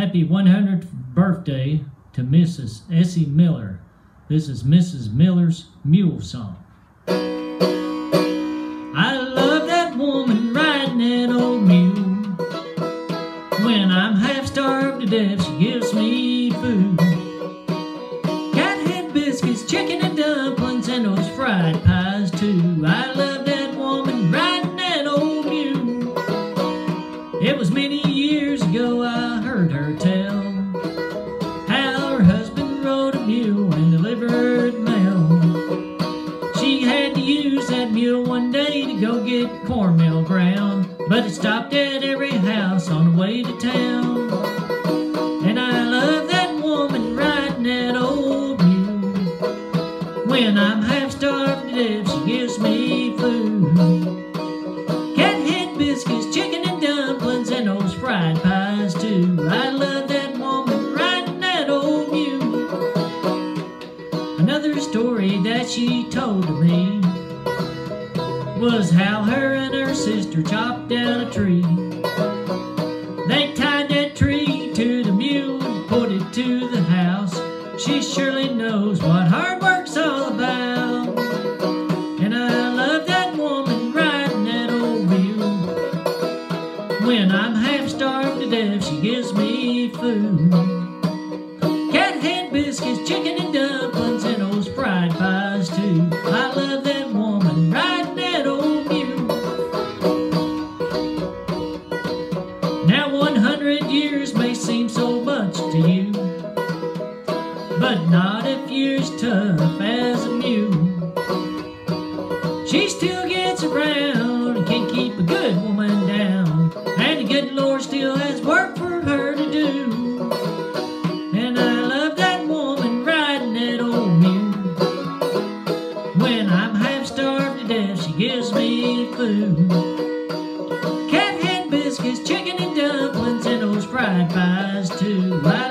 Happy 100th birthday to Mrs. Essie Miller. This is Mrs. Miller's Mule Song. I love that woman riding that old mule. When I'm half starved to death, she gives me food. Cat head biscuits, chicken and dumplings, and those fried pies too. I love that woman riding that old mule. It was many years ago I heard her tell how her husband rode a mule and delivered mail. She had to use that mule one day to go get cornmeal ground, but it stopped at every house on the way to town. And I love that woman riding that old mule. When I'm half starved to death, she gives me food. Cat biscuits, Another story that she told to me was how her and her sister chopped down a tree. They tied that tree to the mule and put it to the house. She surely knows what hard work's all about. And I love that woman riding that old mule. When I'm half starved to death, she gives me food. Cat head biscuits, chicken years may seem so much to you, but not if you're as tough as a mule. She still gets around and can't keep a good woman down, and the good Lord still has work for her to do. And I love that woman riding that old mule. When I'm half starved to death, she gives me food bright minds too. I